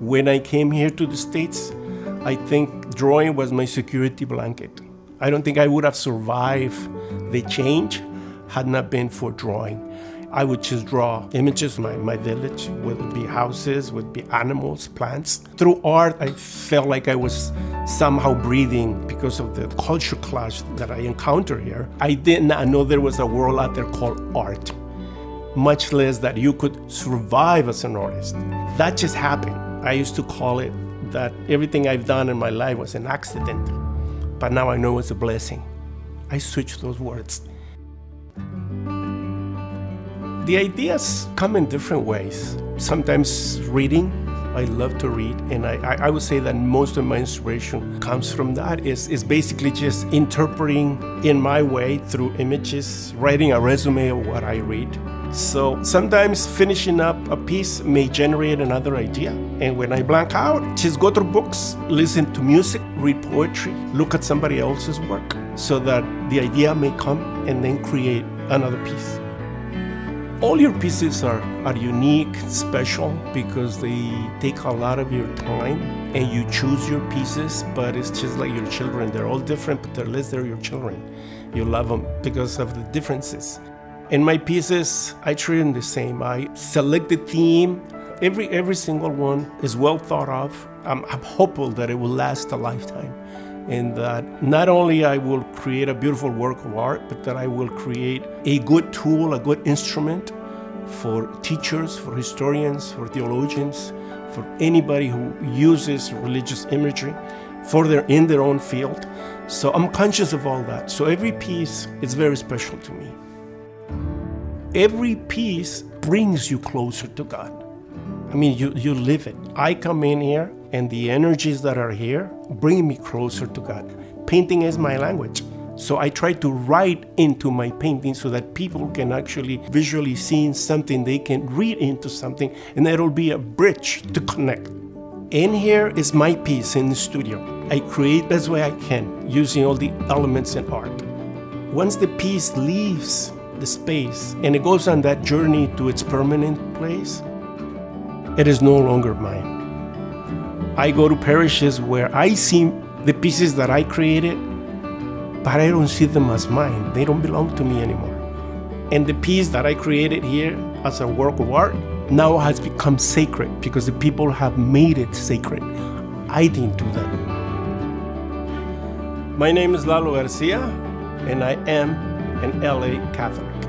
When I came here to the States, I think drawing was my security blanket. I don't think I would have survived the change had not been for drawing. I would just draw images my, my village, whether it be houses, would be animals, plants. Through art, I felt like I was somehow breathing because of the culture clash that I encountered here. I did not know there was a world out there called art, much less that you could survive as an artist. That just happened. I used to call it that everything I've done in my life was an accident, but now I know it's a blessing. I switched those words. The ideas come in different ways. Sometimes reading, I love to read, and I, I, would say that most of my inspiration comes from that. Is is basically just interpreting in my way through images, writing a resume of what I read. So sometimes finishing up a piece may generate another idea. And when I blank out, just go through books, listen to music, read poetry, look at somebody else's work so that the idea may come and then create another piece. All your pieces are, are unique, special, because they take a lot of your time and you choose your pieces, but it's just like your children. They're all different, but at least they're your children. You love them because of the differences. In my pieces, I treat them the same. I select the theme. Every, every single one is well thought of. I'm, I'm hopeful that it will last a lifetime and that not only I will create a beautiful work of art, but that I will create a good tool, a good instrument for teachers, for historians, for theologians, for anybody who uses religious imagery for their in their own field. So I'm conscious of all that. So every piece is very special to me. Every piece brings you closer to God. I mean, you, you live it. I come in here and the energies that are here bring me closer to God. Painting is my language. So I try to write into my painting so that people can actually visually see something, they can read into something, and that'll be a bridge to connect. In here is my piece in the studio. I create best way I can using all the elements in art. Once the piece leaves the space and it goes on that journey to its permanent place, it is no longer mine. I go to parishes where I see the pieces that I created, but I don't see them as mine. They don't belong to me anymore. And the piece that I created here as a work of art now has become sacred because the people have made it sacred. I didn't do that. My name is Lalo Garcia, and I am and LA Catholic.